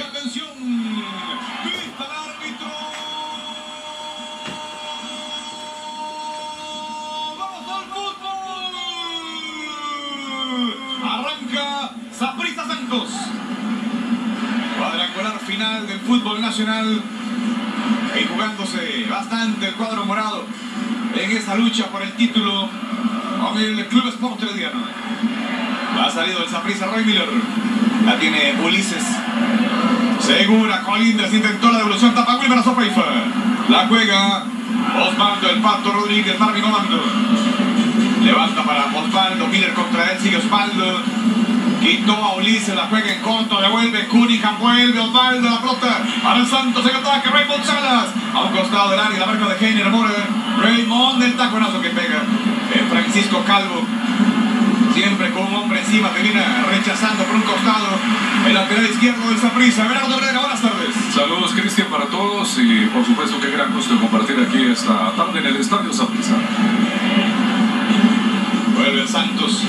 Atención, pista el árbitro. ¡Vamos al fútbol! Arranca Saprissa Santos. Cuadrangular final del fútbol nacional. Y jugándose bastante el cuadro morado en esta lucha por el título con el Club Sport Herediano. Ha salido el Saprissa Roy Miller. La tiene Ulises. Segura, Colindres intentó la devolución, tapa Wilmer a Sofeifa. La juega Osvaldo, el Pato Rodríguez, Marvin Comando. Levanta para Osvaldo, Miller contra él, sigue Osvaldo. Quitó a Ulises, la juega en contra, devuelve Cunningham, vuelve Osvaldo, la pelota para el Santos en ataque, Raymond Salas. A un costado del área, la marca de Heiner Mora. Raymond, el taconazo que pega en Francisco Calvo. Siempre con un hombre encima, termina rechazando por un costado el lateral izquierdo del Saprissa. Bernardo Herrera, buenas tardes. Saludos Cristian para todos y por supuesto qué gran gusto compartir aquí esta tarde en el Estadio Saprissa. Vuelve el Santos.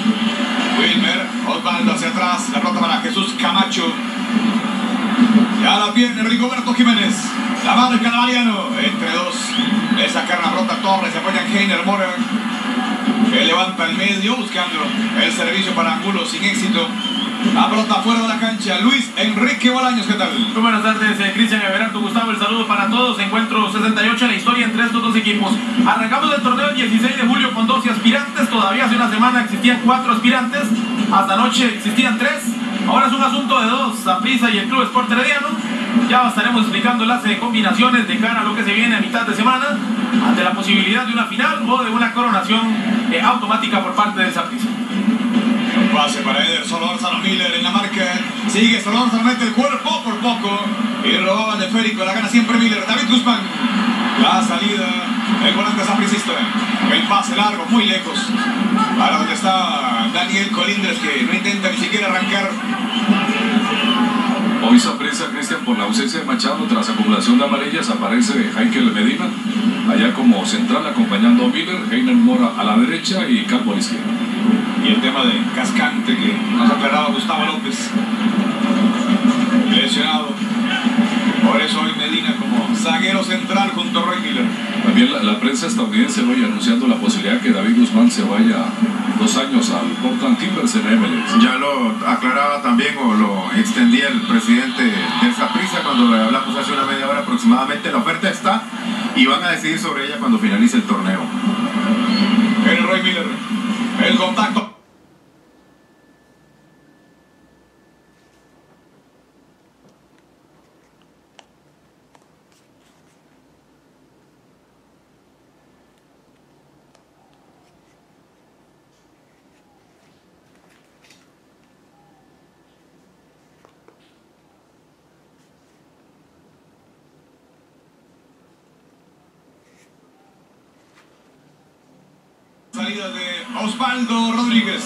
Wilmer, Osvaldo hacia atrás, la pelota para Jesús Camacho. Ya la tiene Rigoberto Jiménez. La marca Mariano. Entre dos. Le sacaron pelota Torres, se apoya en Heiner Mora. Que levanta el medio buscando el servicio para Angulo sin éxito. La pelota fuera de la cancha. Luis Enrique Bolaños, ¿qué tal? Buenas tardes, eh, Cristian Everardo, Gustavo, el saludo para todos. Encuentro 68 en la historia entre estos dos equipos. Arrancamos el torneo el 16 de julio con 12 aspirantes. Todavía hace una semana existían 4 aspirantes. Hasta anoche existían 3. Ahora es un asunto de dos, Saprissa y el Club Sport Herediano. Ya estaremos explicando las combinaciones de cara a lo que se viene a mitad de semana ante la posibilidad de una final o de una coronación eh, automática por parte del Saprissa. Un pase para Eder Solórzano Miller en la marca. Sigue Solórzano, mete el cuerpo por poco. Y robaba el esférico, la gana siempre Miller. David Guzmán. La salida, el volante sapricista. El pase largo, muy lejos. Para donde está Daniel Colindres, que no intenta ni siquiera arrancar. Hoy Saprissa, Cristian, por la ausencia de Machado tras acumulación de amarillas, aparece Heikel Medina, allá como central acompañando a Miller, Heiner Mora a la derecha y Calvo a la izquierda. Y el tema de Cascante, que nos aclaraba Gustavo López. Lesionado. Por eso hoy Medina como zaguero central junto a Roy Miller. También la, la prensa estadounidense hoy anunciando la posibilidad que David Guzmán se vaya dos años al Portland Timbers en MLS. Ya lo aclaraba también o lo extendía el presidente de Saprissa cuando le hablamos hace una media hora aproximadamente. La oferta está y van a decidir sobre ella cuando finalice el torneo. El Roy Miller. El contacto. De Osvaldo Rodríguez.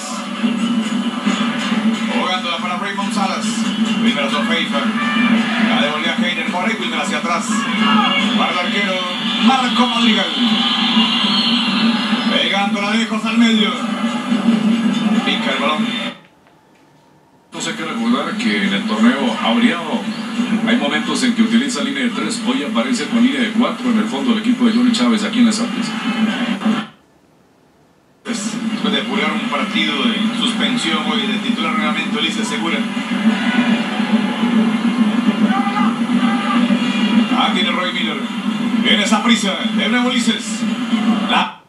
Jugándola para Raymond Salas. Wilmer a Sofeifa. La devolvía Heiner por ahí. Wilmer hacia atrás. Para el arquero Marco Madrigal. Pegándola lejos al medio. Pica el balón. Entonces hay que recordar que en el torneo Aureado hay momentos en que utiliza línea de 3, hoy aparece con línea de 4 en el fondo del equipo de Johnny Chávez aquí en la Saprissa. Después de apurar un partido de suspensión hoy de titular nuevamente Ulises Segura. Aquí viene Roy Miller. Viene esa prisa. De nuevo Ulises. La...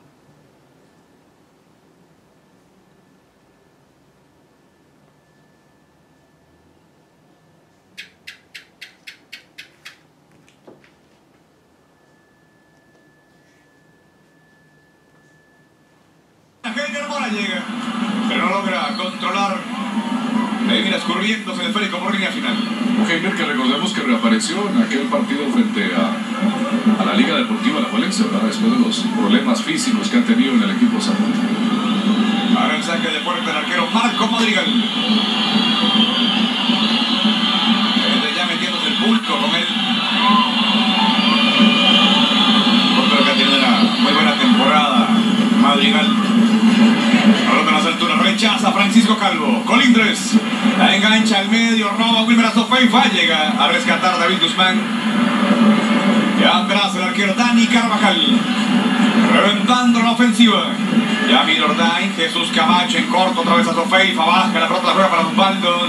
Heiner Mora llega, pero no logra controlar. Ahí mira escurriéndose el esférico por línea final. Heiner que recordemos que reapareció en aquel partido frente a, a la Liga Deportiva La Valencia, ¿verdad? después de los problemas físicos que han tenido en el equipo Zamora. Ahora el saque de puerta el arquero Marco Madrigal. Desde ya metiéndose el pulco con él. Rechaza Francisco Calvo. Colindres. La engancha al medio, roba Wilmer a Sofeifa. Sofeifa llega a rescatar David Guzmán. Ya atrás el arquero Dani Carvajal. Reventando la ofensiva. Yamil Ordain, Jesús Camacho en corto, otra vez a Sofeifa, baja la pelota, la juega para Osvaldo.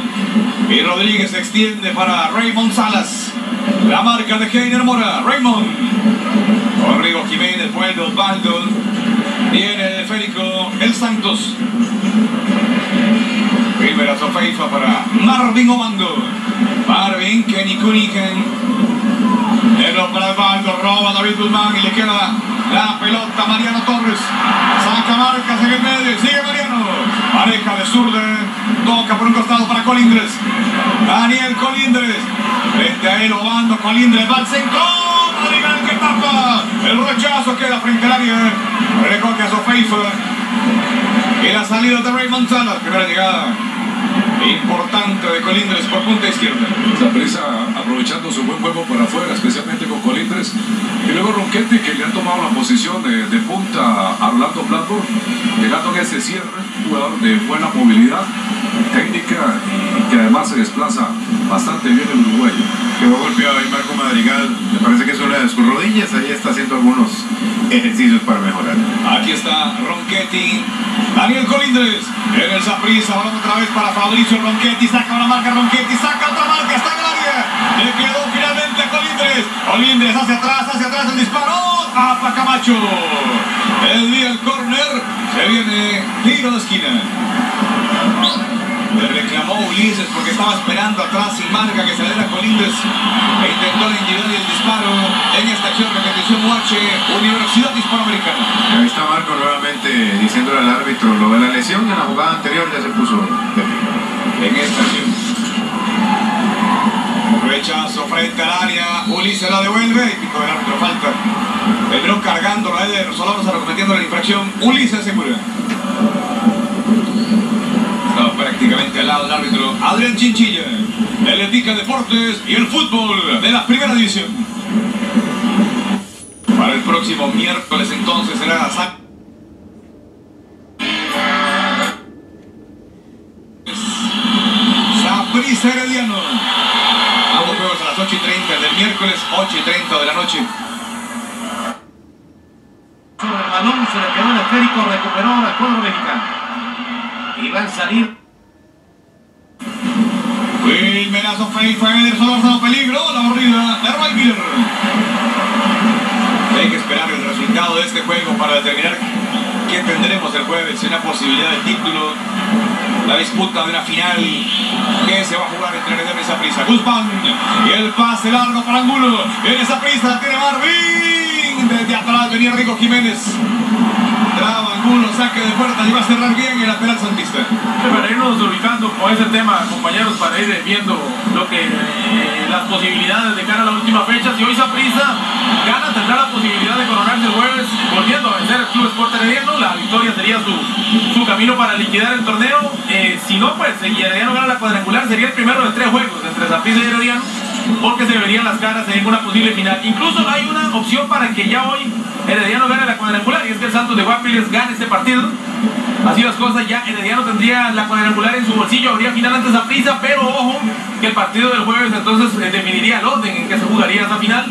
Y Rodríguez se extiende para Raymond Salas. La marca de Heiner Mora, Raymond. Con Rigo Jiménez, vuelve Osvaldo. Viene el Férico, el Santos. Primera Sofeifa para Marvin Omando. Marvin, Kenny Cunningham. Pero para Osvaldo, roba David Guzmán y le queda la pelota Mariano Torres. Saca marcas en el medio. Sigue Mariano. Pareja de zurda. Toca por un costado para Colindres. Daniel Colindres. Frente a él, Obando. Colindres va al centro. Que tapa. El rechazo queda frente al área. Recoge a Sofeifa. Y la salida de Raymond Salas. Primera llegada. Importante de Colindres por punta izquierda. Saprissa aprovechando su buen juego por afuera, especialmente con Colindres. Y luego Ronquete, que le ha tomado la posición de, de punta a Orlando Blanco, llegando en ese cierre, jugador de buena movilidad, técnica y que además se desplaza bastante bien el uruguayo. Quedó golpeado ahí Marco Madrigal. Me parece que es una de sus rodillas. Ahí está haciendo algunos ejercicios para mejorar. Aquí está Ronchetti. Daniel Colindres. En el Saprissa. Balón otra vez para Fabricio Ronchetti. Saca una marca Ronchetti. Saca otra marca. Está en el área. Le quedó finalmente a Colindres. Colindres hacia atrás. Hacia atrás el disparo. Apa Camacho. El día el corner. Se viene tiro de esquina. Le reclamó Ulises porque estaba esperando atrás sin marca que saliera Colindres e intentó la individual y el disparo en esta acción repetición Moache, Universidad Hispanoamericana. Ahí está Marco nuevamente diciéndole al árbitro lo de la lesión. En la jugada anterior ya se puso de. En esta acción. Rechazo frente al área, Ulises la devuelve y pico del árbitro falta. Terminó cargando la Eder Solórzano cometiendo la infracción, Ulises Segura. Lado del árbitro Adrián Chinchilla, el Etica Deportes y el fútbol de la primera división. Para el próximo miércoles entonces será San Saprissa Herediano. Ambos juegos a las 8 y 30 del miércoles, 8 y 30 de la noche. Sobre el balón se le quedó el esférico, recuperó al cuadro mexicano. Y va a salir. Peligro, la. Hay que esperar el resultado de este juego para determinar qué tendremos el jueves, una posibilidad de título, la disputa de una final que se va a jugar entre Herediano y Saprissa. Guzmán y el pase largo para Angulo. En esa prisa tiene Marvin. Desde atrás venía Rico Jiménez. Traba Angulo, saque de puerta y va a cerrar bien el lateral santista. Para irnos ubicando con ese tema, compañeros, para ir viendo lo que eh, las posibilidades de cara a la última fecha. Si hoy Saprissa gana, tendrá la posibilidad de coronarse el jueves, volviendo a vencer el Club Sport Herediano. La victoria sería su, su camino para liquidar el torneo. Eh, si no, pues si Herediano gana la cuadrangular, sería el primero de tres juegos entre Saprissa y Herediano, porque se verían las caras en una posible final. Incluso hay una opción para que ya hoy Herediano gane la cuadrangular, y es que el Santos de Guapiles gane este partido. Así las cosas, ya Herediano tendría la cuadrangular en su bolsillo, habría final antes a prisa, pero ojo, que el partido del jueves entonces eh, definiría el orden en que se jugaría esa final.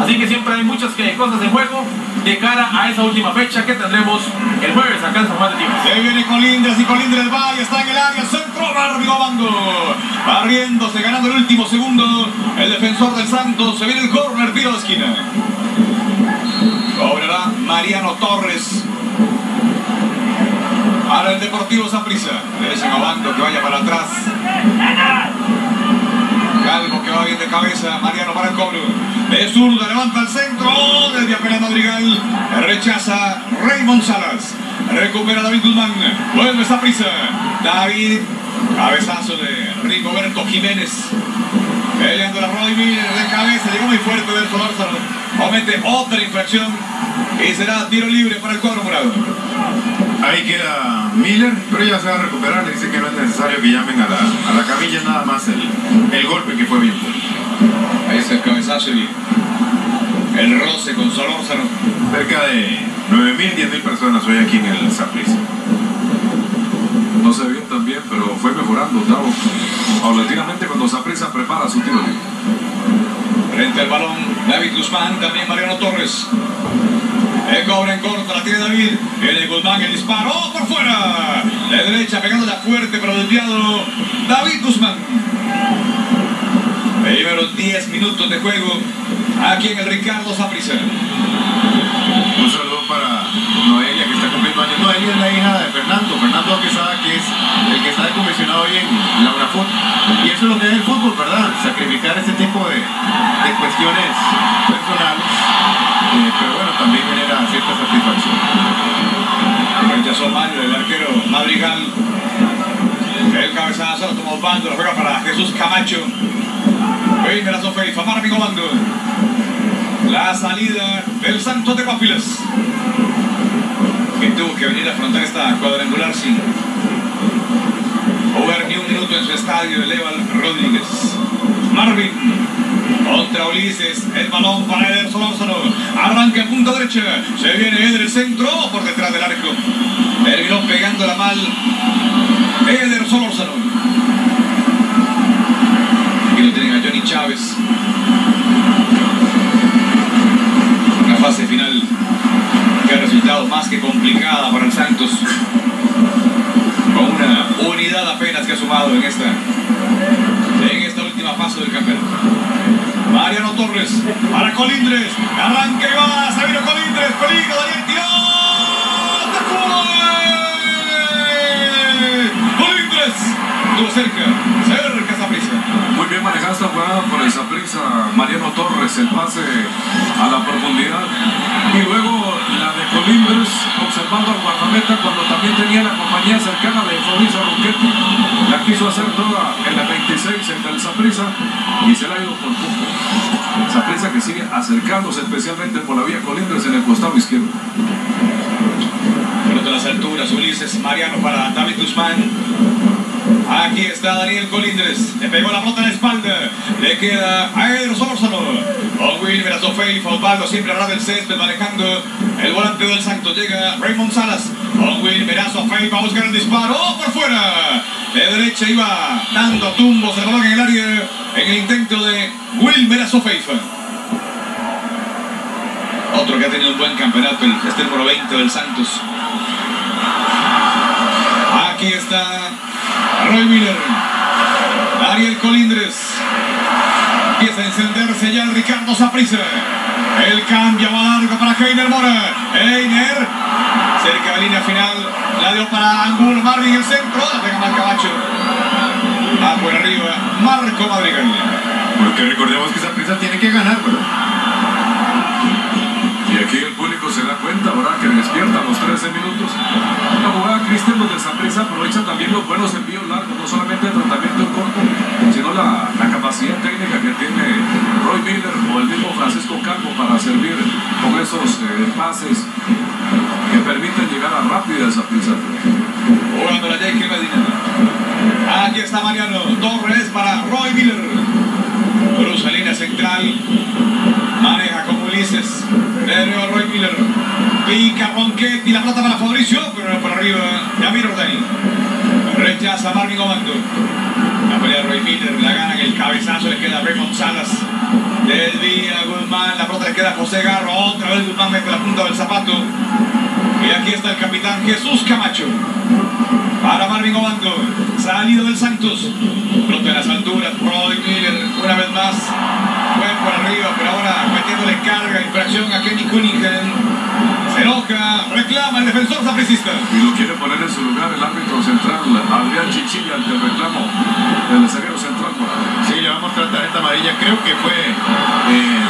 Así que siempre hay muchas que- cosas en juego de cara a esa última fecha que tendremos el jueves acá en San Juan de Timas. Se viene Colindres y Colindres va y está en el área. Centro Barrio Bando. Barriéndose, ganando el último segundo. El defensor del Santos. Se viene el córner, tiro de esquina. Cobrará Mariano Torres. Para el Deportivo Saprissa. Le dicen a Bando que vaya para atrás. Calvo que va bien de cabeza. Mariano para el cobro. De zurda, levanta el centro. Desde apenas Madrigal. Rechaza Raymond Salas. Recupera David Guzmán. Vuelve Saprissa. David. Cabezazo de Rigoberto Jiménez. Peleando la Roy de cabeza. Llegó muy fuerte del Solórzano. Comete otra infracción. Y será tiro libre para el cuadro morado. Ahí queda Miller, pero ya se va a recuperar. Le dice que no es necesario que llamen a la, a la camilla, nada más el, el golpe que fue bien fuerte. Ahí está el cabezazo y el roce con Solórzano. Cerca de 9.000, 10.000 personas hoy aquí en el Saprissa. No se vio tan bien, pero fue mejor mejorando, Tavo, paulatinamente cuando Saprissa prepara su tiro libre. Frente al balón, David Guzmán, también Mariano Torres. El cobre en corto, la tiene David. Viene Guzmán, el disparo ¡Oh, por fuera. De derecha, pegándola fuerte, pero desviado. David Guzmán. Primeros 10 minutos de juego aquí en el Ricardo Saprissa. Un saludo para Noelia que está cumpliendo años. Noelia es la hija de Fernando, Fernando Quesada que es está comisionado hoy en la UNAFUT. Y eso es lo que es el fútbol, ¿verdad? Sacrificar este tipo de, de cuestiones personales. Eh, pero bueno, también genera cierta satisfacción. Rechazó mal el arquero Madrigal. El cabezazo lo tomó Osvaldo, lo juega para Jesús Camacho. Primera Sofeifa, para mi comando. La salida del Santos de Guapilas. Que tuvo que venir a afrontar esta cuadrangular sin jugar ni un minuto en su estadio, el Eval Rodríguez. Marvin contra Ulises, el balón para Eder Solórzano, arranca en punta derecha, se viene Eder el centro por detrás del arco, terminó pegándola mal Eder Solórzano. Aquí lo tienen a Johnny Chávez. Una fase final que ha resultado más que complicada para el Santos. Una unidad apenas que ha sumado en esta, en esta última fase del campeonato. Mariano Torres para Colindres. Arranca y va. Se vino Colindres. Peligro. Daniel tiró. Colindres. Estuvo cerca. Cerca esa prisa. Muy bien manejada esta jugada por el Saprissa Mariano Torres, el pase a la profundidad. Y luego la de Colindres, observando al guardameta cuando también tenía la compañía cercana de Fabricio Ronquetti. La quiso hacer toda en la 26 entre el Saprissa y se la ha ido por poco. Saprissa que sigue acercándose especialmente por la vía Colindres en el costado izquierdo. A las alturas. Ulises Mariano para David Guzmán. Aquí está Daniel Colindres. Le pegó la pelota en la espalda. Le queda a Eder Solórzano. Con Wilmer Azofei. Osvaldo siempre habrá del césped manejando el volante del Santos. Llega Raymond Salas. Con Wilmer Azofei. Va a buscar el disparo. ¡Oh, por fuera! De derecha iba dando tumbos el balón en el área. En el intento de Wilmer Azofeifa. Otro que ha tenido un buen campeonato, el- este número 20 del Santos. Aquí está Roy Miller. Ariel Colindres. Empieza a encenderse ya el Ricardo Saprissa. El cambio va largo para Heiner Mora. Heiner. Cerca de la línea final. La dio para Angulo Marvin el centro. La pega. Va por arriba. Marco Madrigal. Porque recordemos que esa prisa tiene que ganar, ¿verdad? Aquí el público se da cuenta, ¿verdad? Que despierta a los 13 minutos. La jugada Cristian donde Saprissa aprovecha también los buenos envíos largos, no solamente el tratamiento en corto, sino la, la capacidad técnica que tiene Roy Miller o el mismo Francisco Calvo para servir con esos eh, pases que permiten llegar a rápida esa prisa. Jugando la Jake Medina. Aquí está Mariano Torres para Roy Miller. Cruza línea central. Maneja con Ulises. De nuevo Roy Miller. Pica La plata para Fabricio. Pero por arriba. Yamir Ordani. Rechaza Marvin Comando. La pelea de Roy Miller. La gana en el cabezazo. Le queda Raymond Salas. Desvía Guzmán. La pelota le queda a José Garro. Otra vez Guzmán mete la punta del zapato. Y aquí está el capitán Jesús Camacho. Para Marvin Obando, salido del Santos. Pelota en las alturas, Roy Miller, una vez más. Fue por arriba, pero ahora metiéndole carga, infracción a Kenny Cunningham. Se enoja, reclama el defensor sapricista. Y lo quiere poner en su lugar el árbitro central, Adrián Chichilla, ante el reclamo del zaguero central. Sí, le vamos a mostrar tarjeta amarilla. Creo que fue eh,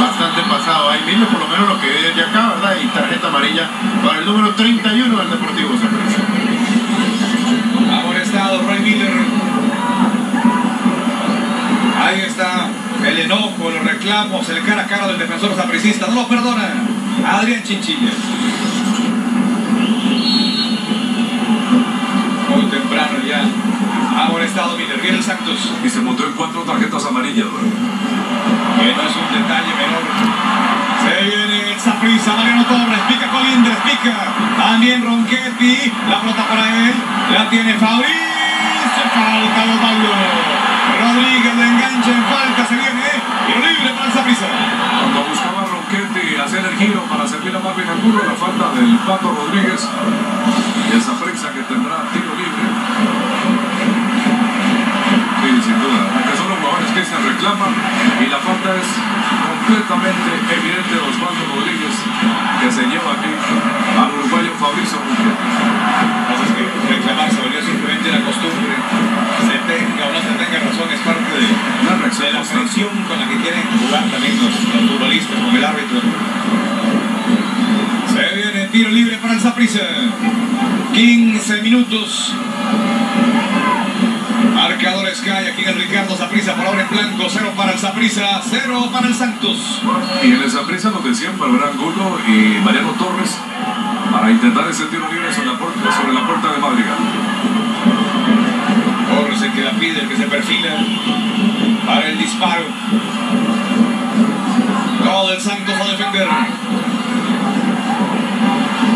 bastante pasado ahí mismo, por lo menos lo que ve desde acá, ¿verdad? Y tarjeta amarilla para el número 31 del Deportivo Saprissa. Amonestado Roy Miller. Ahí está el enojo, los reclamos, el cara a cara del defensor sapricista. No lo perdona. Adrián Chinchilla. Muy temprano ya. Amonestado Miller. Viene el Santos. Y se montó en cuatro tarjetas amarillas. Que no es un detalle menor. Se viene el Saprissa, Mariano Torres, pica Colindres, pica. También Ronquetti, la pelota para él. La tiene Fabricio falta de Osvaldo. Rodríguez le engancha en falta, se viene. Tiro libre para el Saprissa. Hacer el giro para servir a Marvin Angulo, la falta del Pato Rodríguez. Y esa prensa que tendrá tiro libre. Jugadores que se reclaman y la falta es completamente evidente de Osvaldo Rodríguez que se lleva aquí al uruguayo Fabrizio Ronquetti. Pasa es que reclamar se volvió simplemente una costumbre. Se tenga o no se tenga razón, es parte de, reacción la presión con la que quieren jugar también los, los futbolistas, con el árbitro. Se viene tiro libre para el Saprissa. 15 minutos. Aquí en el Ricardo Saprissa por ahora en blanco. 0 para el Saprissa, 0 para el Santos. Y en esa prisa nos decían para ver Angulo y Mariano Torres para intentar ese tiro libre sobre la puerta, sobre la puerta de Madrigal. Torres el que la pide, el que se perfila para el disparo. Todo el Santos a defender.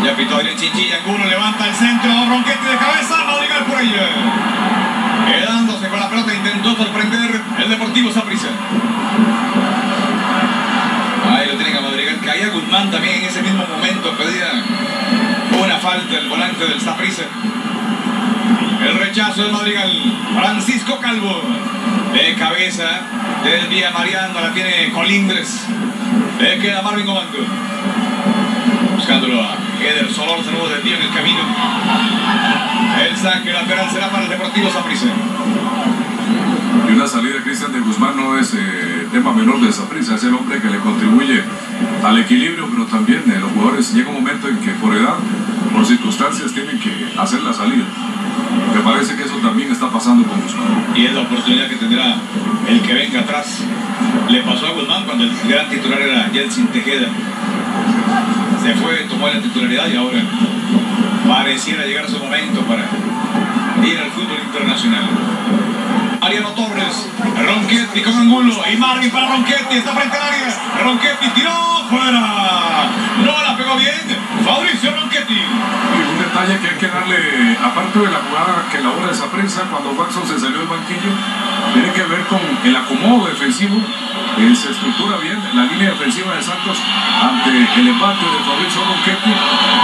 Ya pitó Chinchilla, Angulo levanta el centro, Ronquete de cabeza, Madrigal por ella. Quedándose con la pelota, intentó sorprender el Deportivo Saprissa. Ahí lo tiene a Madrigal. Caía Guzmán también en ese mismo momento, pedía una falta el volante del Saprissa. El rechazo de Madrigal. Francisco Calvo. De cabeza. Desvía Mariano. La tiene Colindres. Le queda Marvin Comando. Buscándolo a Eder Solor. Se nuevo desvío en el camino. El saque lateral será para el Deportivo Saprissa. Y una salida de Cristian de Guzmán no es eh, tema menor de esa prisa, es el hombre que le contribuye al equilibrio, pero también eh, los jugadores llega un momento en que por edad, por circunstancias, tienen que hacer la salida. Me parece que eso también está pasando con Guzmán. Y es la oportunidad que tendrá el que venga atrás. Le pasó a Guzmán cuando el gran titular era Jelsin Tejeda. Se fue, tomó la titularidad y ahora pareciera llegar su momento para ir al fútbol internacional. Mariano Torres, Ronchetti con Angulo y Marvin para Ronchetti, está frente al área. Ronchetti tiró fuera. No la pegó bien. Fabricio Ronchetti. Y un detalle que hay que darle, aparte de la jugada que elabora esa prensa, cuando Watson se salió del banquillo, tiene que ver con el acomodo defensivo, se estructura bien la línea defensiva de Santos ante el empate de Fabrizio Ronchetti,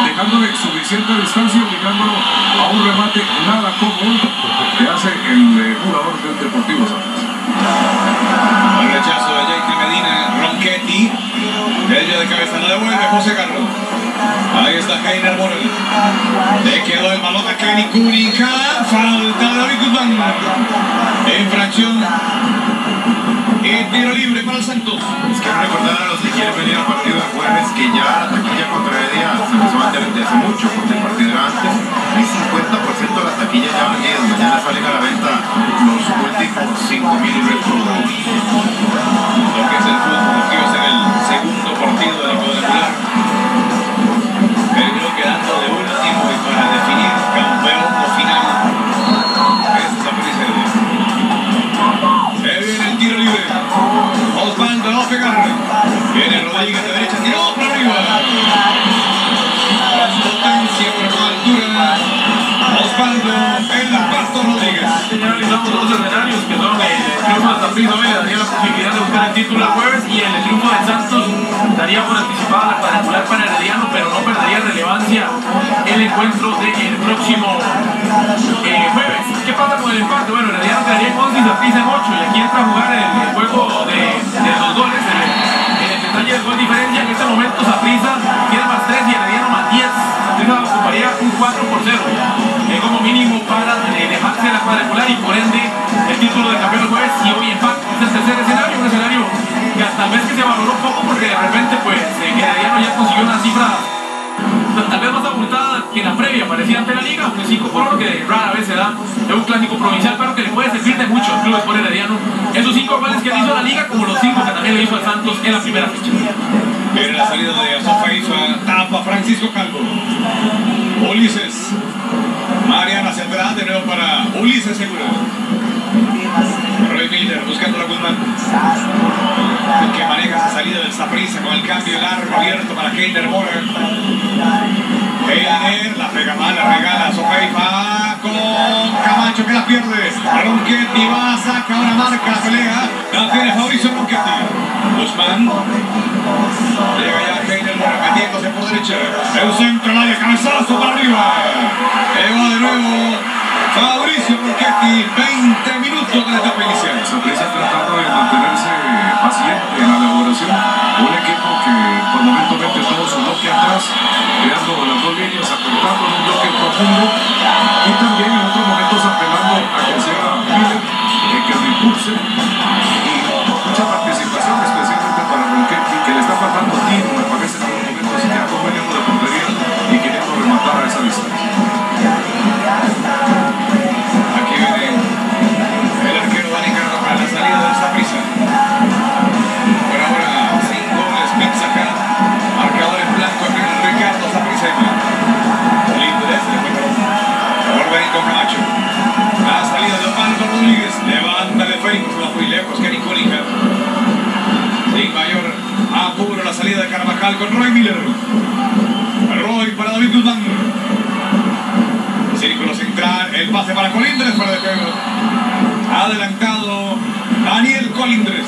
dejándole suficiente distancia, obligándolo a un remate nada cómodo que hace el eh, jugador del Deportivo Santos. El rechazo de Jake Medina, Ronchetti. Ella de cabeza no devuelve José Carlos. Ahí está Heiner Morel. El Cunningham. Falta de David Guzmán. Infracción. Y tiro libre para el Santos. Es recordar a los que quieren venir al partido de jueves que ya la taquilla contra Heredia se empezó a vender desde hace mucho, porque el partido era antes. Y 50% de las taquillas ya vendidas. Mañana salen a la venta los últimos 5.000 retro. Lo que es el fútbol, que iba a ser el segundo partido de la Viene Rodríguez de derecha, tiró por arriba. Potencia, pero con altura. Osvaldo, el Pasto Rodríguez. Ya analizamos los dos escenarios que son el triunfo de Saprissa hoy le daría la posibilidad de buscar el título el jueves y el triunfo de Santos daría por anticipada la cuadrangular para Herediano pero no perdería relevancia el encuentro del próximo eh, jueves. ¿Qué pasa con el empate? Bueno, Herediano quedaría en 11 y Saprissa en 8 y aquí entra a jugar el, el juego de, de los goles, el, el del gol diferencia. En este momento Saprissa tiene más 3 y Herediano más 10. Saprissa ocuparía un 4 por 0 eh, como mínimo para eh, dejarse la cuadrangular y por ende el título de campeón del jueves y hoy empate. Es el tercer escenario, un escenario que tal vez que se valoró poco porque de repente pues eh, Herediano ya consiguió una cifra tal vez más abultada que la previa parecía ante 5 por 1 que rara vez se da en un clásico provincial, pero que le puede servir de mucho a clubes por Herediano. Esos 5 goles que le hizo a la liga, como los 5 que también le hizo al Santos en la primera fecha. Viene la salida de Azofaifa, tapa Francisco Calvo. Ulises. Mariana hacia atrás, de nuevo para Ulises Segura. Roy Miller buscando la Guzmán. El que maneja esa salida del Saprissa con el cambio largo abierto para Keiner Mora. Heiner la pega mal, la regala a Azofaifa con Camacho que la la pierde. Ronchetti va, saca, ahora marca la pelea. La tiene Fabricio Ronchetti. Guzmán. Llega ya Heiner metiéndose por derecha. El centro al área, cabezazo para arriba. Llegó de nuevo Fabricio Ronchetti. 20 minutos de la etapa inicial. Saprissa tratando de mantenerse paciente en la elaboración. Un equipo que por momento mete todo su bloque atrás, creando las dos líneas, apuntando en un bloque profundo y también en otros momentos apelando a que sea Miller el que lo impulse y mucha participación, especialmente para Ronchetti, que le está faltando tiro, con Roy Miller. Roy para David Guzmán. Círculo central, el pase para Colindres fuera de juego. Adelantado Daniel Colindres.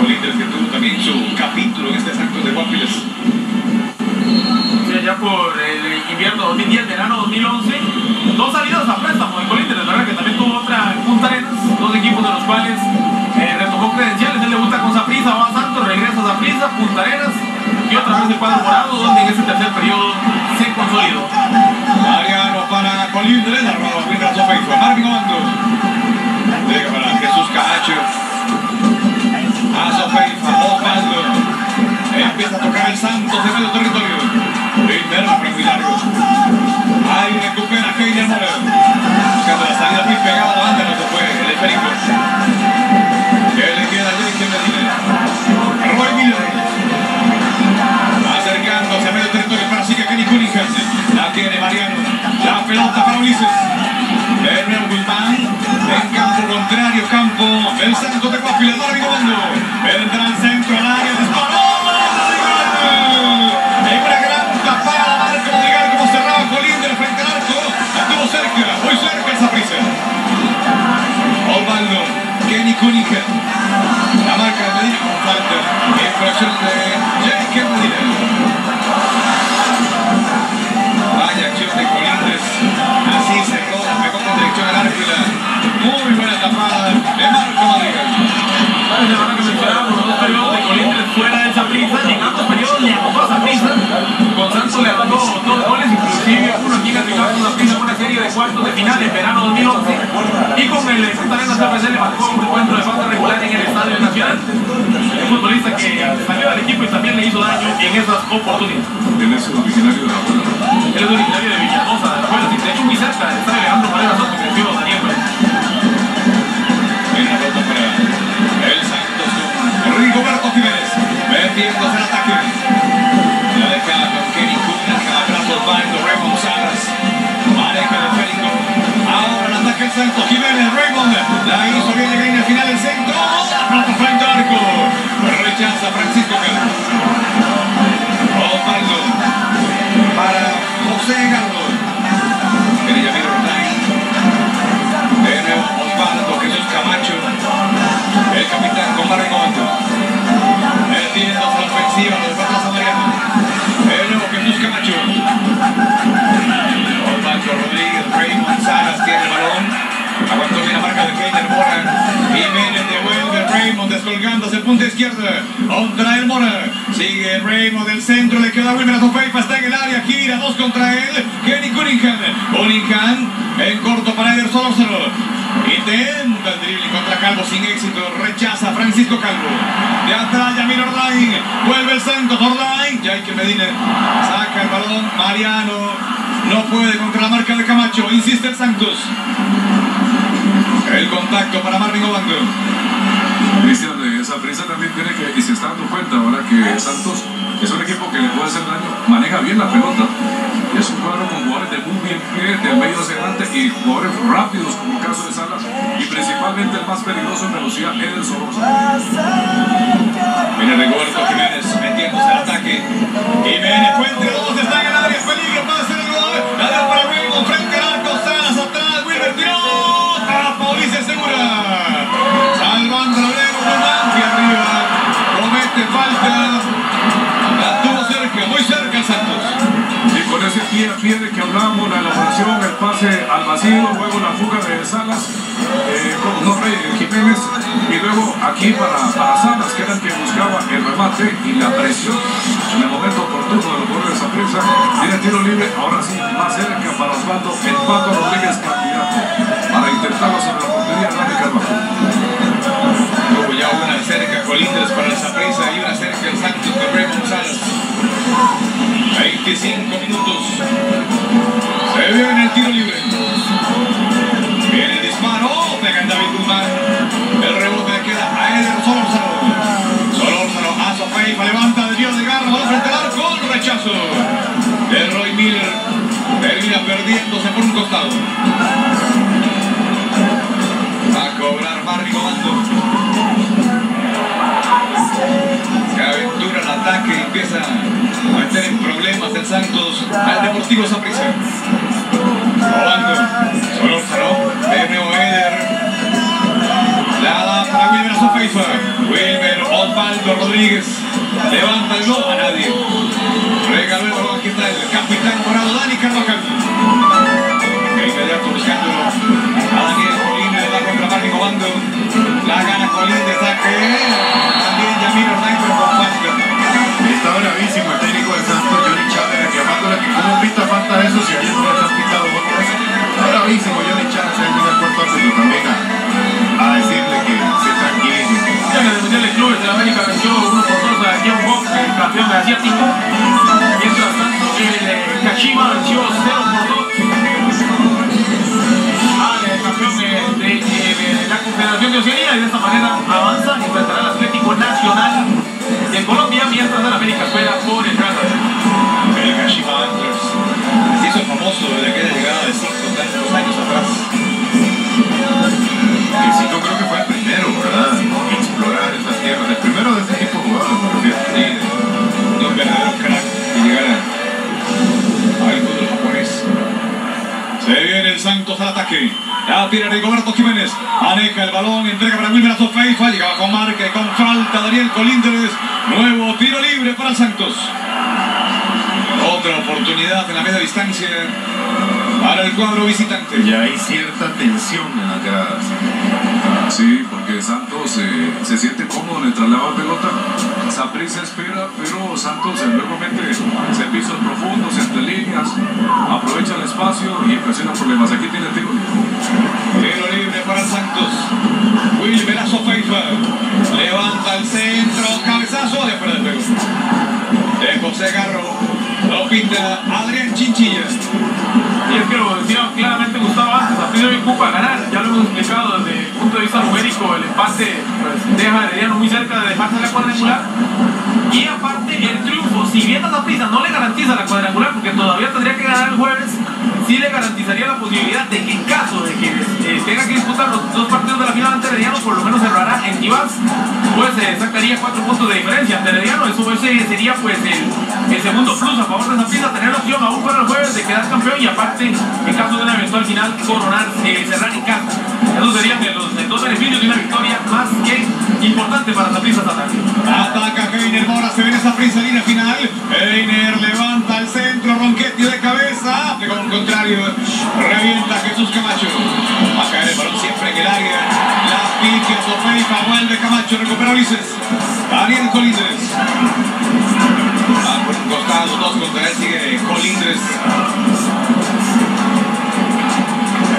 Colindres que tuvo también su capítulo en este Santos de Guapiles. Sí, allá por el invierno 2010, verano 2011, dos salidas a préstamo cuadro morado, donde en ese tercer periodo se consolidó. Mariano para Colindres, la roba Wilmer Sofeifa. Marvin Obando. Llega para Jesús Camacho. A Sofeifa, Osvaldo. Empieza a tocar el Santos de medio territorio. Linterna, pero muy largo. Ahí recupera Heiner Mora. Buscando la salida muy pegada a la banda, no se fue el esférico. La pelota para Ulises. Nuevo Guzmán. En campo contrario, campo del Santos de Guapiles. Marvin Obando. Jiménez devuelve Raymond descolgándose punta izquierda. Contra el Mora. Sigue Raymond del centro. Le queda Wilmer Azofeifa. Está en el área. Gira. Dos contra él. Kenny Cunningham. Cunningham en corto para Ederson Orsero. Intenta el dribbling contra Calvo sin éxito. Rechaza Francisco Calvo. De atrás Yamil Orlain. Vuelve el Santos. Orlain. Ya hay que Medina. Saca el balón. Mariano. No puede contra la marca de Camacho. Insiste el Santos. El contacto para Marvin Obando. Cristian, esa prisa también tiene que, y se está dando cuenta ahora que Santos es un equipo que le puede hacer daño, maneja bien la pelota. Es un cuadro con jugadores de muy bien pie, de medio hacia adelante y jugadores rápidos como el caso de Salas y principalmente el más peligroso en velocidad, Ederson Rosa. Viene Rigoberto Jiménez metiéndose al ataque. Jiménez fue entre dos, está en el área, peligro para hacer el gol. La da para Raymond frente al arco, aquí a pie de que hablamos, la elaboración, el pase al vacío, luego la fuga de Salas, eh, con nombre Jiménez, y luego aquí para, para Salas, que era el que buscaba el remate y la presión en el momento oportuno de los jugadores de esa prisa. Tiene tiro libre, ahora sí, más cerca para Osvaldo, el Pato Rodríguez candidato para intentarlo sobre la portería de Carvajal. Hubo ya una cerca Colindres para el Saprissa y una cerca el Santos con Raymond. 25 minutos. Se viene el tiro libre. Viene el disparo. Pega en David Guzmán. El rebote le queda a Eder Solórzano. Solórzano a Sofeifa. Levanta de Dios de Garra. Va frente al arco. Rechazo. De Roy Miller. Termina perdiéndose por un costado. A cobrar Barry Comando. Se aventura el ataque y empieza a meter en problemas el Santos al Deportivo Saprissa. Robando. Solórzano. De nuevo Eder. La da para Wilmer a su Facebook. Wilmer Osvaldo Rodríguez. Levanta el gol a nadie. Regaló el balón. Está el capitán morado Dani Carvajal. De inmediato buscando a Daniel Colín. Le da contra Marco Comando. La gana Colín de saque. También Yamil pero con falta. Está bravísimo el técnico del Santos, Johnny Chávez, reclamándole que cómo pita falta eso si ayer no les han pitado otras. Está bravísimo Johnny Chávez, ahí viene el cuarto árbitro también a, a decirle que se tranquilice. Ya en el Mundial de Clubes de América venció 1 por 2 a John Box, el campeón asiático. Mientras tanto, el eh, Kashima venció ataque. La tira Rigoberto Jiménez. Maneja el balón, entrega para Wilmer a Sofeifa. Llegaba con marca y con falta Daniel Colindres. Nuevo tiro libre para Santos. Otra oportunidad en la media distancia para el cuadro visitante. Ya hay cierta tensión en las gradas. Sí, porque Santos eh, se siente cómodo en el traslado de pelota. Saprissa espera, pero Santos eh, nuevamente servicios profundos, entre líneas, aprovecha el espacio y ocasiona problemas. Aquí tiene tiro. Tiro libre para Santos. Wilmer a Sofeifa. Levanta el centro. Cabezazo de fuera juego. De José Garro. Lo pinta Adrián Chinchilla. Y es que lo decía claramente Gustavo antes, a Pedro ocupa ganar, ya lo hemos explicado desde el punto de vista numérico, el empate deja a Herediano muy cerca de dejarse la cuadrangular. Y aparte el triunfo, si bien a Zaprisa no le garantiza la cuadrangular, porque todavía tendría que ganar el jueves, sí le garantizaría la posibilidad de que en caso de que eh, tenga que disputar los dos partidos de la final ante Herediano, por lo menos cerrará en Tibás, pues eh, sacaría cuatro puntos de diferencia ante Herediano, eso ese sería pues el, segundo plus a favor de Zaprisa, tener la opción aún para el jueves de quedar campeón y aparte, en caso de una eventual final, coronar, eh, cerrar en casa. Esos serían los, de dos beneficios de una victoria más que importante para Zaprisa esta tarde. Ataca Heiner Mora, se viene esa prisa línea final. Heiner levanta el centro, Ronquetti de cabeza. Pega un contrario, revienta Jesús Camacho. Va a caer el balón siempre en el área. La pique Sofeifa, vuelve Camacho, recupera Ulises. Daniel Colindres. Va por un costado, dos contra él, sigue Colindres.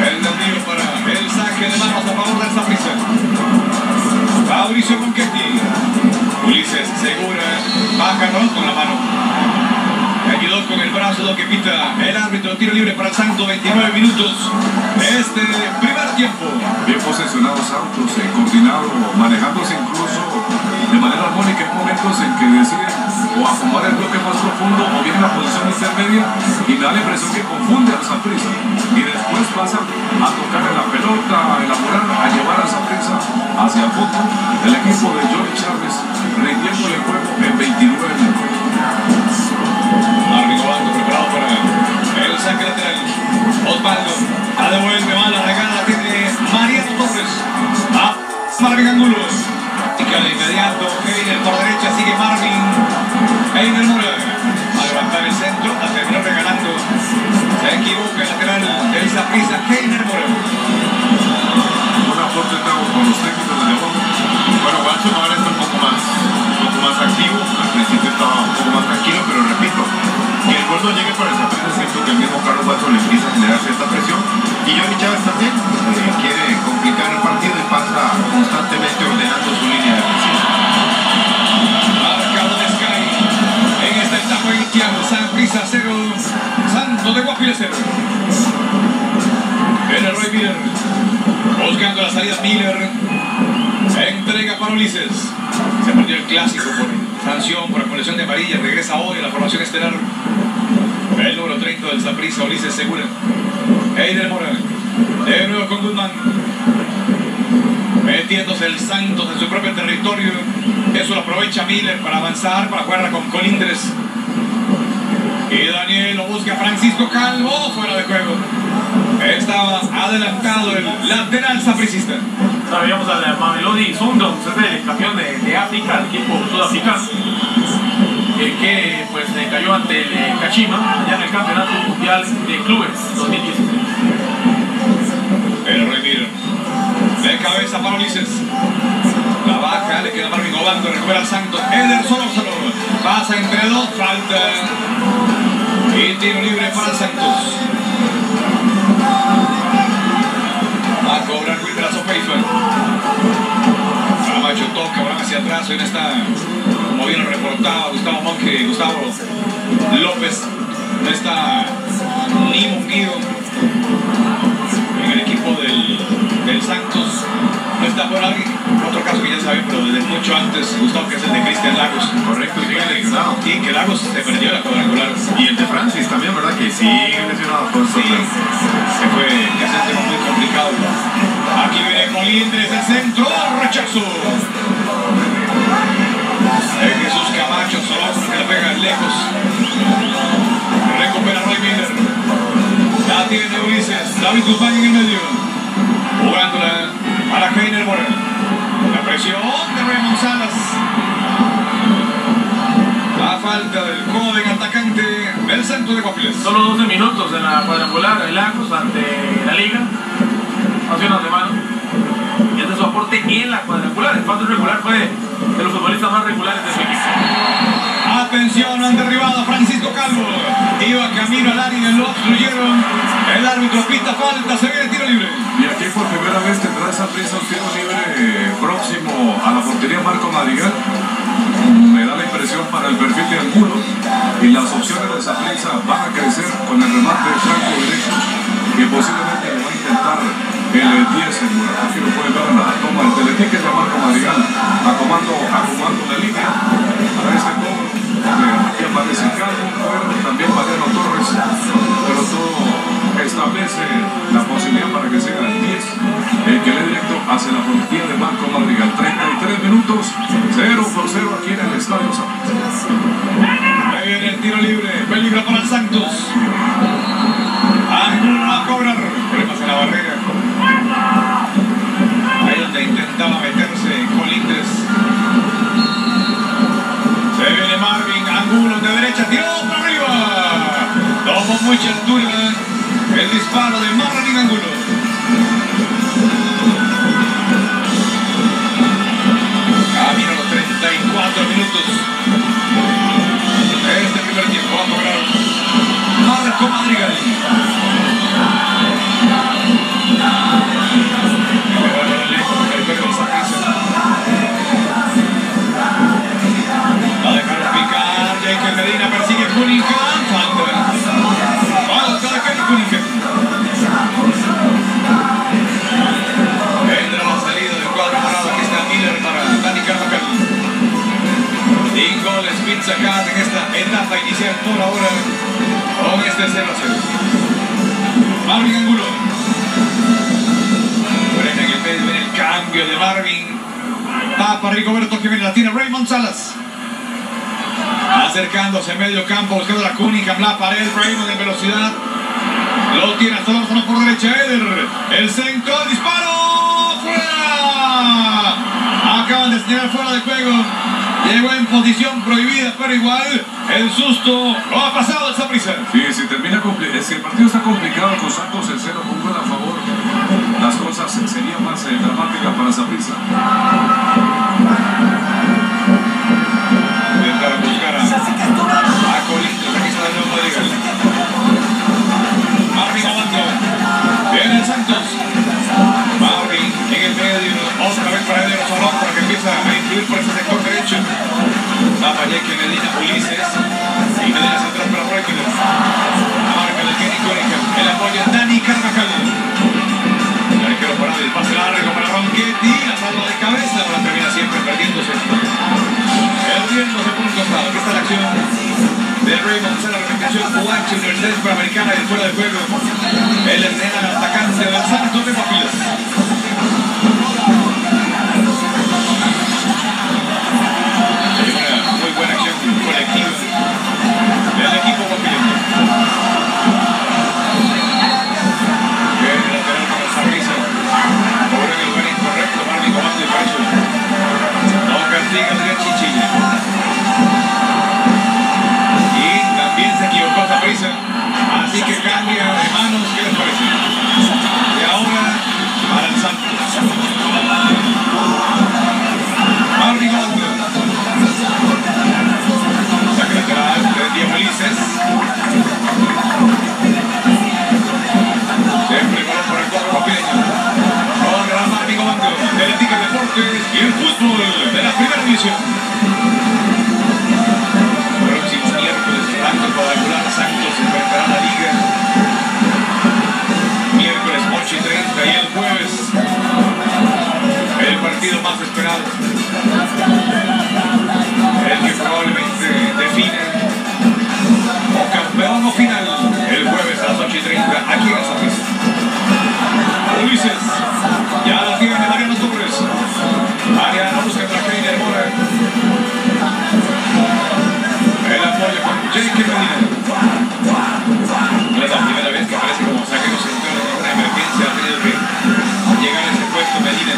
El desvío para el saque de manos a favor de esta prisa. Mauricio Ronquetti. Ulises segura, baja ¿no? con la mano. Ayudó con el brazo lo que pita el árbitro. Tiro libre para Santo, 29 minutos este primer tiempo. Bien posesionado Santos, eh, coordinado, manejándose incluso armónica en momentos en que deciden o acomodar el bloque más profundo o bien la posición intermedia y da la impresión que confunde a Saprissa y después pasa a tocar en la pelota, a elaborar, a llevar a Saprissa hacia el fondo el equipo de Johnny Chávez rindiendo el juego en 29 minutos. Preparado para el saque lateral. Osvaldo devuelve eso les hizo generar cierta presión. Y Johnny Chávez también eh, quiere complicar el partido y pasa constantemente ordenando su línea defensiva. Marcador Sky en esta etapa Guitiano, San Prisa 0, Santo de Guapiles 0. Era Roy Miller buscando la salida Miller. Se entrega para Ulises. Se perdió el clásico por sanción, por acumulación de amarilla. Regresa hoy a la formación estelar el número 30 del Zaprisa, Ulises Segura. Eider Mora. De nuevo con Goodman. Metiéndose el Santos en su propio territorio. Eso lo aprovecha Miller para avanzar, para jugar con Colindres. Y Daniel lo busca Francisco Calvo fuera de juego. Estaba adelantado el lateral sapricista. Sabíamos al Mamelodi Sundowns, es el campeón de, de África, el equipo sudafricano, eh, que pues eh, cayó ante el eh, Kashima allá en el Campeonato Mundial de Clubes 2016. El Remir. De cabeza para Ulises. La baja, le queda Marvin Obando, recupera Santos. Eder solo, solo. Pasa entre dos, falta. Y tiro libre para Santos. Va a cobrar Wiltras O'Faithful. Camacho toca, van hacia atrás. Hoy está, lo reportaba Gustavo Monge, Gustavo López. No está ni Munguido en el equipo del, del Santos. No está por alguien, otro caso que ya saben, pero desde mucho antes, Gustavo, que es el de Cristian Lagos. Correcto, y bien lesionado. Y que Lagos se perdió la cuadrangular. Y el de Francis también, ¿verdad? Que sigue lesionado por Sí, se fue, que tema muy complicado. Aquí viene Colindres, el centro, rechazo. Que le pega lejos. Recupera Roy Miller. La tiene Ulises, David Guzmán en el medio. Jugándola para Heiner Morel. La presión de Raymond Salas. La falta del joven atacante del centro de Guapiles. Solo 12 minutos en la cuadrangular de Lagos ante la Liga. Hace una semana. Y es de su aporte en la cuadrangular. El paso regular fue de los futbolistas más regulares de su equipo. Atención, han derribado a Francisco Calvo. Iba camino al área y lo obstruyeron. El árbitro pita falta, se viene tiro libre. Y aquí por primera vez tendrá esa prisa un tiro libre eh, próximo a la portería Marco Madrigal. Me da la impresión para el perfil de Angulo y las opciones de esa prisa van a crecer con el remate de Franco directo que posiblemente le va a intentar el 10 en Aquí lo pueden ver en la toma del teleticket de Marco Madrigal acomando, acomando la línea para este cobro. Aquí aparece Calvo, también Mariano Torres, pero todo establece la posibilidad para que sea el 10 el que le directo hacia la portería de Marco Madrigal. 33 minutos, 0 por 0 aquí en el Estadio San Ahí viene el tiro libre. Peligro para Santos. Angulo va a cobrar. Problemas en la barrera. Ahí donde intentaba meterse Colindres. Viene Marvin. Angulo de derecha. Tiró para arriba. Tomó mucha altura. El disparo de Marvin Angulo. Camino a los 34 minutos. Este primer tiempo va a cobrar Marco Madrigal. Salas. Acercándose medio campo, buscando la Cunningham, la pared, Raymond en velocidad. Lo tiene hasta Lórzano por derecha, Eder. El centro, disparo, fuera. Acaban de señalar fuera de juego. Llegó en posición prohibida, pero igual el susto lo ha pasado el Saprissa. Sí, si termina si el partido está complicado con Santos el 0 con gol a favor, las cosas serían más eh, dramáticas para. Intentaron por ese sector derecho. Va Payaki Medina, Ulises. Y Medina central para Franklin. Marca la Kenny Cunningham. El apoya Dani Carvajal. El arquero parado el pase largo para Ronquetti. La salva de cabeza. Ahora termina siempre perdiéndose. Perdiéndose por un costado. Aquí está la acción de Raymond Sala. Repetición UH Universidad Hispanoamericana del fuera de juego. El escena al atacante del Santos de Papilas. Del equipo guapileño. Bien, el lateral con esa risa. Ahora en el lugar incorrecto, Marvin comando y preso. No castiga Adrián Chichilla. Y también se equivocó Saprissa. Así que cambia de manos. Y el fútbol de la primera división. Próximo miércoles, rango cuadrangular Santos enfrentará la Liga. Miércoles 8 y 30 y el jueves el partido más esperado. El que probablemente define o campeón o final el jueves a las 8 y 30 aquí en pista. Ulises, ya Mariano busca para Keiner Mora. El apoyo con Jake Medina. Es la primera vez que aparece como saquero central en una emergencia. Ha tenido que llegar a ese puesto Medina.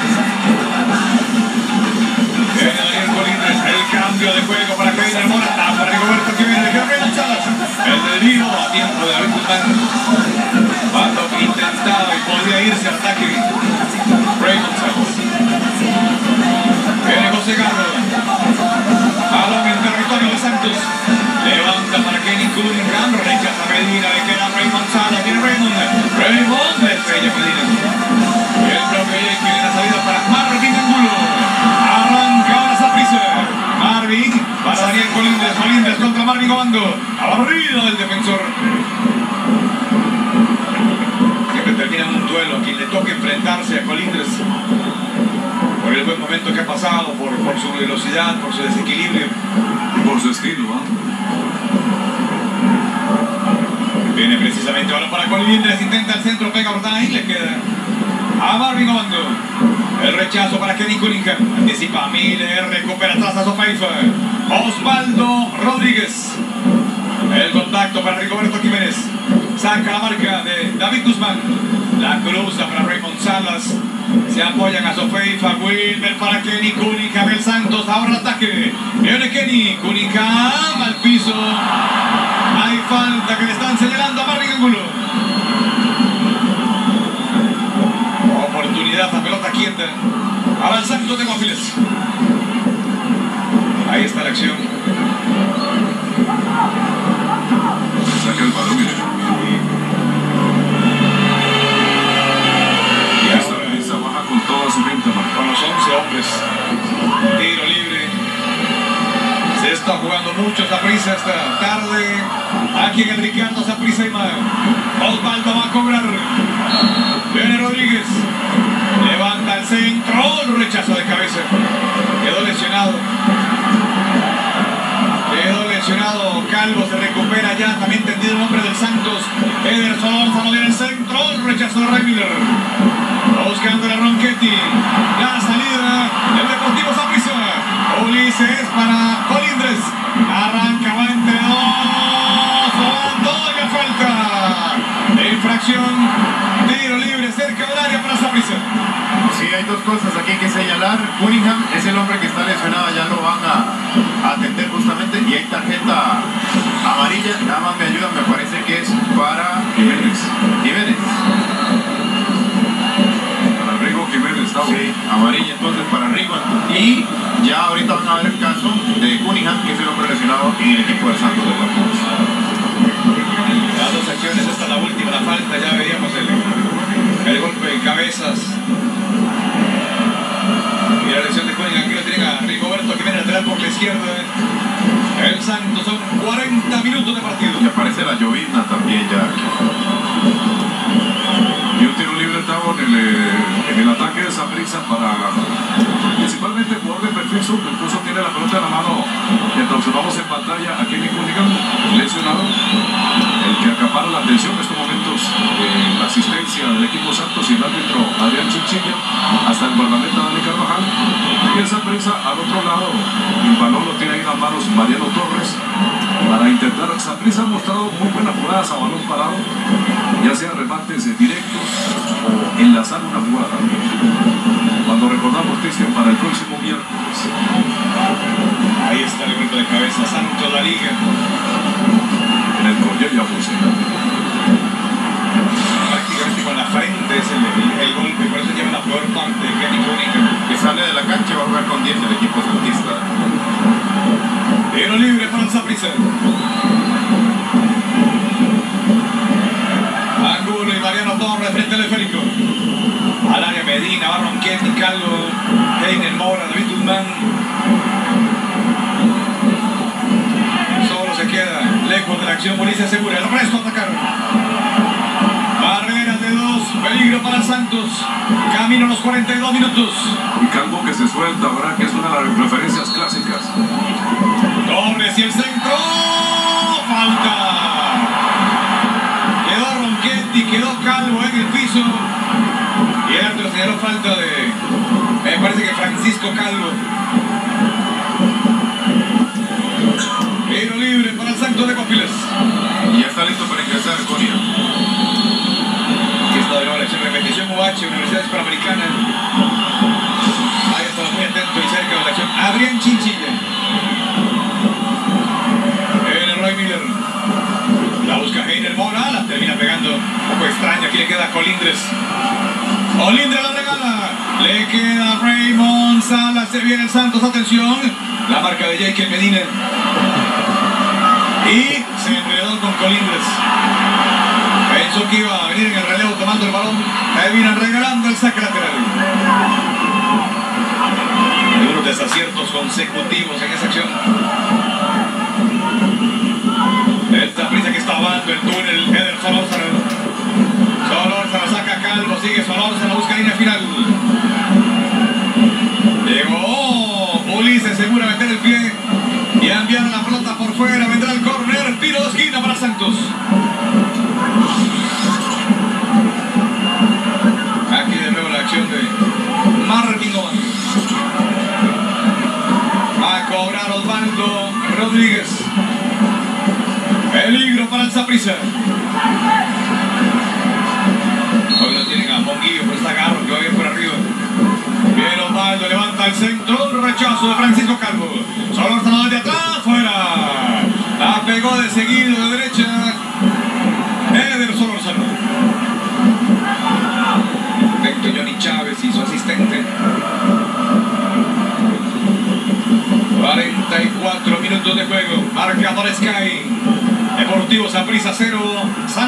Viene Daniel Colindres. El cambio de juego para Keiner Mora. Tapa Rigoberto que viene Salas. El desvío a tiempo de David Guzmán. Cuando y podía irse al ataque. Raymond. Le estrella Medina. Y el propio Jake viene salida para Marvin Angulo. Arranca ahora Saprissa. Marvin para Daniel Colindres. Colindres contra Marvin Comando. A la barrida del defensor. Siempre termina en un duelo a quien le toque enfrentarse a Colindres por el buen momento que ha pasado, por, su velocidad, por su desequilibrio. Por su estilo, ¿ah? Viene precisamente ahora para Colindres, intenta el centro, pega Ordán y le queda a Marvin Comando. El rechazo para Kenny Cunningham. Anticipa a Miller, recupera atrás a Sofaifa. Osvaldo Rodríguez. El contacto para Rigoberto Jiménez. Saca la marca de David Guzmán. La cruza para Raymond Salas. Se apoyan a Sofeifa. Wilmer para Kenny Cunningham. El Santos ahora el ataque. Viene Kenny Cunningham al piso. Falta que le están señalando a Marvin Angulo. Oportunidad a pelota quieta. De Guapiles. Ahí está la acción. Saca el balón. Y Esta ahora pizza baja con toda su venta, con los 11 hombres. Tiro libre. Se está jugando mucho Saprissa esta tarde. Aquí en el Ricardo Saprissa y más. Osvaldo va a cobrar. Viene Rodríguez. Levanta el centro. Rechazo de cabeza. Quedó lesionado. Quedó lesionado. Calvo se recupera ya. También tendido el hombre del Santos. Ederson Orzano viene el centro. Rechazo de Ray Miller. Buscando a Ronchetti. La salida del Deportivo Saprissa. Ulises para Colindres. Arranca, va entre y la falta. De infracción. Tiro libre cerca del área para Saprissa. Sí, hay dos cosas aquí que señalar. Cunningham es el hombre que está lesionado, ya lo van a, a atender justamente. Y hay tarjeta amarilla, nada más me ayuda, me parece que es para Jiménez. Jiménez. Para Rigo Jiménez, está Sí, amarilla entonces para Rigo. Y ya ahorita van a ver el caso de Cunningham, que es el hombre lesionado en el equipo del Santos de Guapiles. Las dos acciones, última, la muy buenas jugadas Santos. Camino a los 42 minutos. Y Calvo que se suelta, ¿verdad? Que es una de las referencias clásicas. Torres y el centro. Falta. Quedó Ronquetti, quedó Calvo en el piso. Y el árbitro señaló falta de. Me parece que Francisco Calvo. Tiro libre para el Santos de Copiles. Y ya está listo para ingresar Conia. Aquí está de nuevo la acción repetición UH, Universidad Hispanoamericana. Ahí está muy atento y cerca de la acción. Adrián Chinchilla. En el Roy Miller. La busca Heiner Mora, la termina pegando. Un poco extraño, aquí le queda Colindres. Colindres la regala. Le queda Raymond Salas. Se viene el Santos, atención. La marca de Jake Medina. Y se enredó con Colindres. Pensó que iba a venir en el relevo tomando el balón. Vienen regalando el saque lateral. Algunos desaciertos consecutivos en esa acción. Esta prisa que está abajo el túnel, Eder Solórzano. Solórzano saca a Calvo, sigue Solórzano, busca línea final. Llegó Ulises, segura meter el pie y enviar la pelota por fuera. Vendrá el córner, tiro esquina para Santos. Para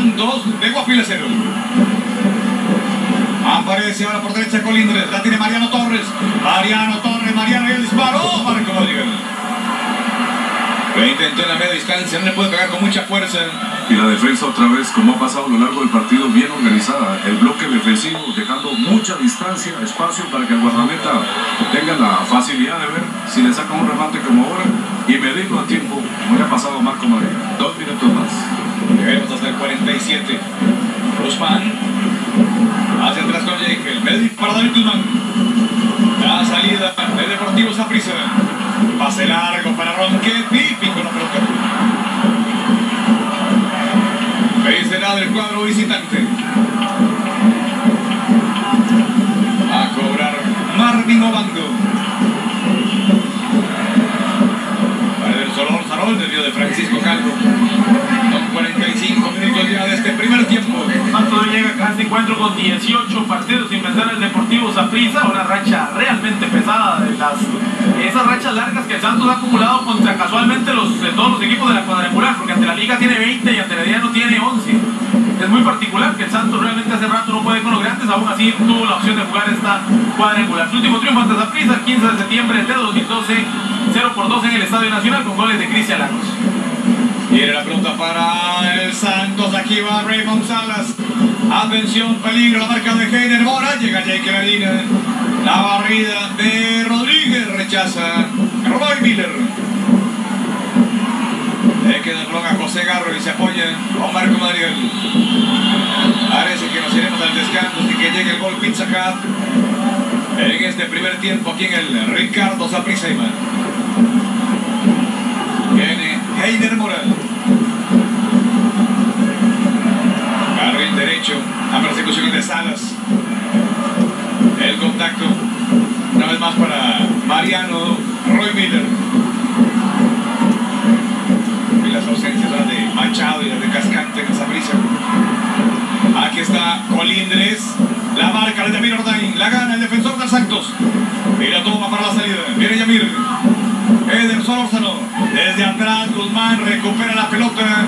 Santos de Guapila 0. Aparece ahora por derecha Colindres. La tiene Mariano Torres. Mariano Torres. Mariano y el disparo. Marco Rodríguez. Lo intentó en la media distancia. No le puede pegar con mucha fuerza. Y la defensa otra vez, como ha pasado a lo largo del partido, bien organizada. El bloque defensivo dejando mucha distancia, espacio para que el guardameta tenga la facilidad de ver si le saca un remate como ahora y medirlo a tiempo, como ha pasado Marco María. Dos minutos más. Llegaremos hasta el 47. Guzmán. Hacia atrás con Jekyll. Medir para David Guzmán. La salida del Deportivo Saprissa. Pase largo para Ronquetti. Pico la pelota. Vencerá del cuadro visitante. A cobrar Marvin Obando. Para el Solor Sarol, desvío de Francisco Calvo. Este primer tiempo. Santos llega a este encuentro con 18 partidos sin vencer al Deportivo Saprissa, una racha realmente pesada de las esas rachas largas que el Santos ha acumulado contra casualmente los, todos los equipos de la cuadrangular, porque ante la Liga tiene 20 y ante la no tiene 11. Es muy particular que el Santos realmente hace rato no puede con los grandes, aún así tuvo la opción de jugar esta cuadrangular. Su último triunfo ante Saprissa, el 15 de septiembre de 2012, 0 por 2 en el Estadio Nacional con goles de Cristian Lagos. Viene la pelota para el Santos. Aquí va Raymond Salas. Atención, peligro. La marca de Heiner Mora. Llega Jake Medina. La barrida de Rodríguez. Rechaza Roy Miller. Le queda el a José Garro y se apoya con Marco Madrigal. Parece que nos iremos al descanso y que llegue el gol Pizza Hut. en este primer tiempo aquí en el Ricardo Saprissa Viene Heiner Moral. Derecho a persecución de Salas. El contacto una vez más para Mariano Roy Miller. Y las ausencias de Machado y las de Cascante en esa prisa. Aquí está Colindres. La marca de Yamir Ordain. La gana el defensor del Santos. Y la toma para la salida. Viene Yamir. Ederson Orzano. Desde atrás Guzmán recupera la pelota.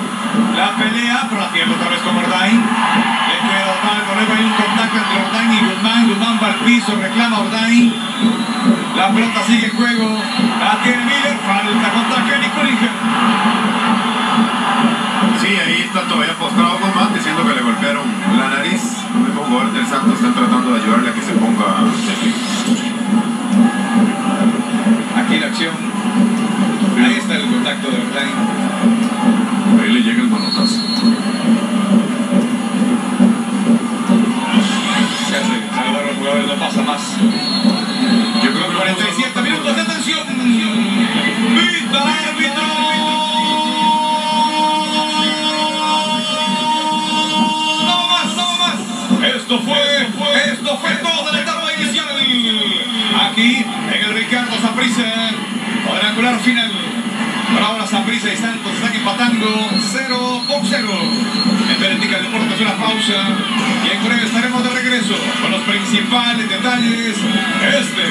La pelea, pero la pierde otra vez con Ordain. Le queda Ordain. Hay un contacto entre Ordain y Guzmán. Guzmán va al piso, reclama Ordain. La pelota sigue en juego. La tiene Miller. Falta contra Kenny Cunningham. Sí, ahí está todavía postrado Guzmán diciendo que le golpearon la nariz. Los jugadores del Santos están tratando de ayudarle a que se ponga. Aquí la acción. Ahí está el contacto de Ordain. Ahí le llega el manotazo. Se hace los jugadores, no pasa más. Yo creo que 47 minutos de atención. Vita árbitro. No más, no más. Esto fue, esto fue todo en la etapa inicial. Aquí en el Ricardo Saprissa. Cuadrangular final. Por ahora Saprissa y Santos están empatando 0 por 0. En Vertical Deportes una pausa. Y en breve estaremos de regreso con los principales detalles. Este